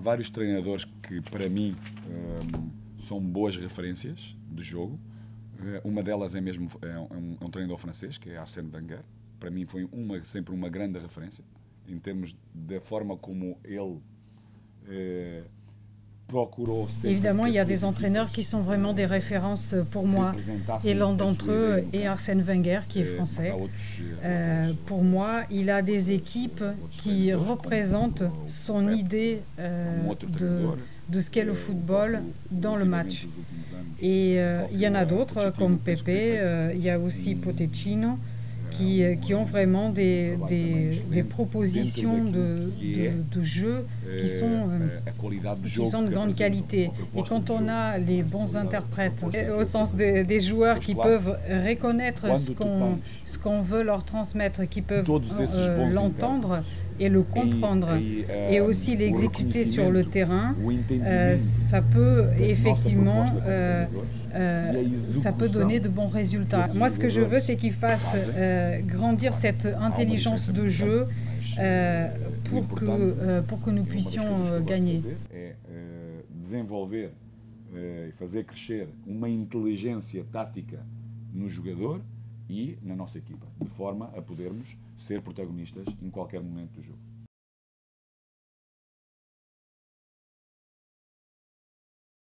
vários treinadores que, para mim, um, são boas referências de jogo. Uh, uma delas é mesmo é um, é um, treinador francês, que é Arsène Wenger. Para mim foi uma, sempre uma grande referência, em termos da forma como ele uh, Évidemment, il y a des entraîneurs qui sont vraiment des références pour moi. Et l'un d'entre eux est Arsène Wenger, qui est français. Euh, pour moi, il a des équipes qui représentent son idée euh, de, de, ce qu'est le football dans le match. Et euh, il y en a d'autres, comme Pepe, il y a aussi Poteccino qui, euh, qui ont vraiment des, des, des propositions de, de, de, jeu qui sont, euh, qui sont de grande qualité. Et quand on a les bons interprètes, au sens des, des joueurs qui peuvent reconnaître ce qu'on qu'on veut leur transmettre, qui peuvent euh, l'entendre, et le comprendre. Et, aussi l'exécuter sur le terrain, euh, ça peut effectivement euh, euh, ça peut donner de bons résultats. Moi, ce que je veux, c'est qu'il fasse grandir cette intelligence de jeu pour, que, pour que nous puissions gagner. desenvolver e fazer crescer uma inteligência tática no jogador e na nossa equipa, de forma a podermos ser protagonistas em qualquer momento do jogo.